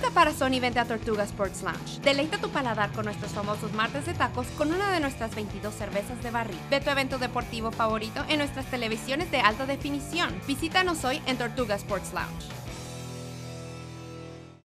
tu caparazón y vente a Tortuga Sports Lounge. Deleita tu paladar con nuestros famosos martes de tacos con una de nuestras 22 cervezas de barril. Ve tu evento deportivo favorito en nuestras televisiones de alta definición. Visítanos hoy en Tortuga Sports Lounge.